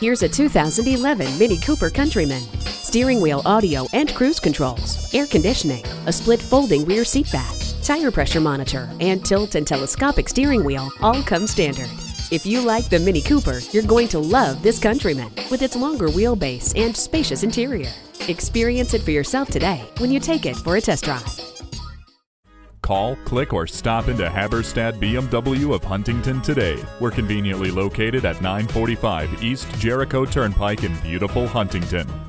Here's a 2011 Mini Cooper Countryman. Steering wheel audio and cruise controls, air conditioning, a split folding rear seat back, tire pressure monitor, and tilt and telescopic steering wheel all come standard. If you like the Mini Cooper, you're going to love this Countryman with its longer wheelbase and spacious interior. Experience it for yourself today when you take it for a test drive. Call, click, or stop into Habberstad BMW of Huntington today. We're conveniently located at 945 East Jericho Turnpike in beautiful Huntington.